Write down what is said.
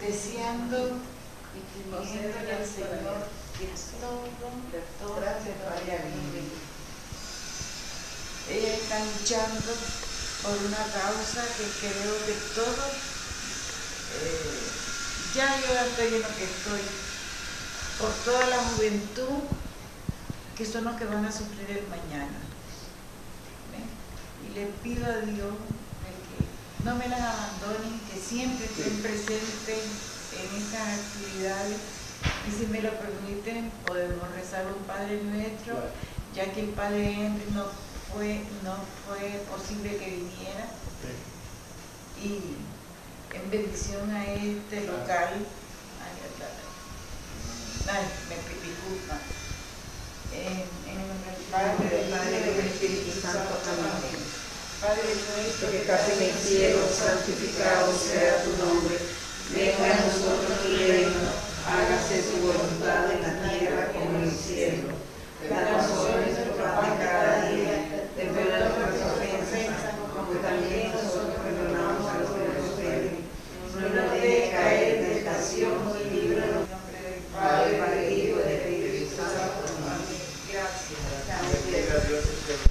deseando y pidiéndole al Señor que todo, todo Gracias, María. Ella está luchando por una causa que creo que todos, eh, ya yo estoy en lo que estoy, por toda la juventud, que son los que van a sufrir el mañana. Y le pido a Dios no me las abandonen, que siempre estén presentes en estas actividades. Y si me lo permiten, podemos rezar un Padre Nuestro, ya que el Padre Henry no fue, no fue posible que viniera. Y en bendición a este local, ay, ay, me disculpa, en, en el nombre del Padre, del Padre y del Espíritu Santo. Amén. Padre nuestro que estás en el cielo, santificado sea tu nombre. Venga a nosotros tu reino, hágase tu voluntad en la tierra como en el cielo. Danos hoy nuestro pan cada día, perdona nuestras ofensas, como también nosotros perdonamos a los que nos ofenden. No nos dejes caer en tentación y líbranos. Padre, Padre, Hijo, de Espíritu Santo. Gracias. Gracias.